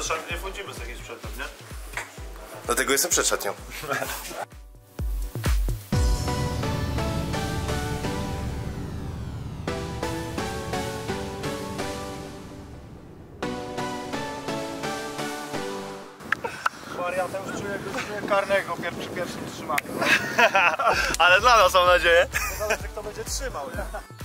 do szatni nie wchodzimy z takim sprzętem, nie? Dlatego jestem przed szatnią. Wariatem już czuję, czuję karnego przy pierwszym trzymaniu. Ale dla nas mam nadzieję. Zależy kto będzie trzymał, nie?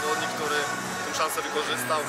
Zawodnik, który tę szansę wykorzystał.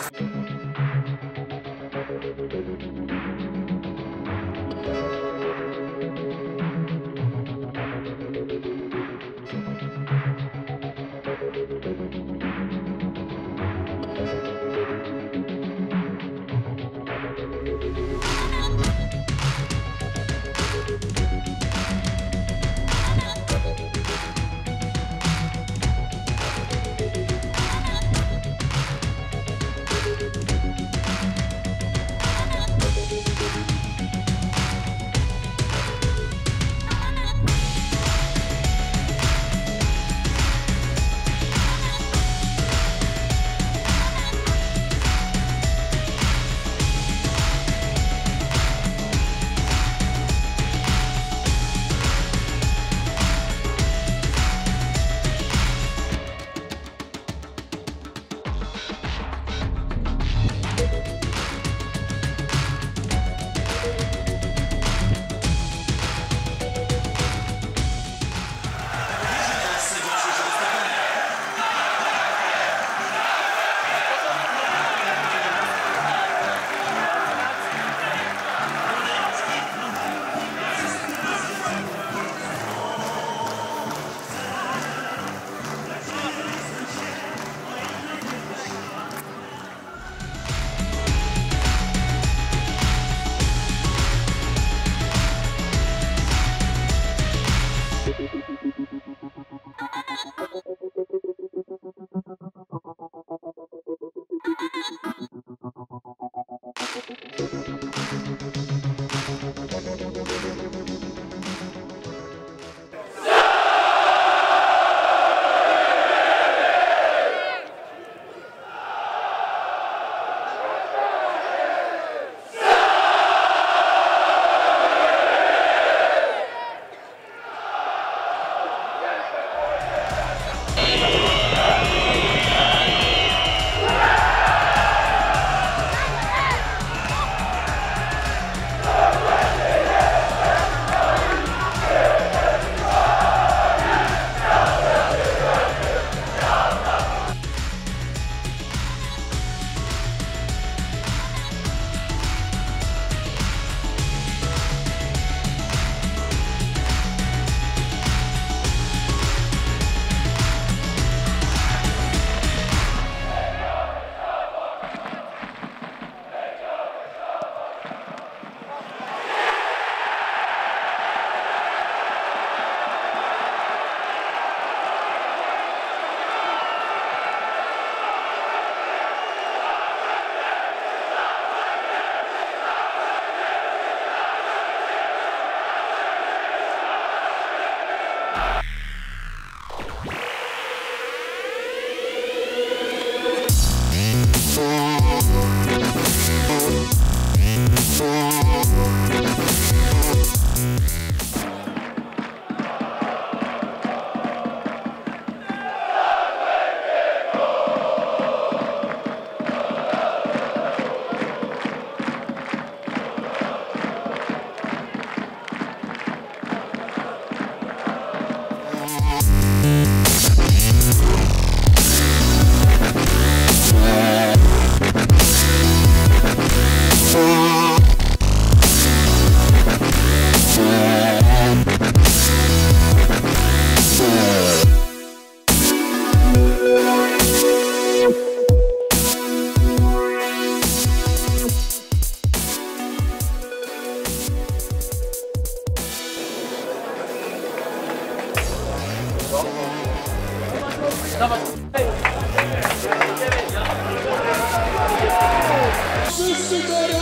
Mr. Good.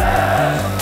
É.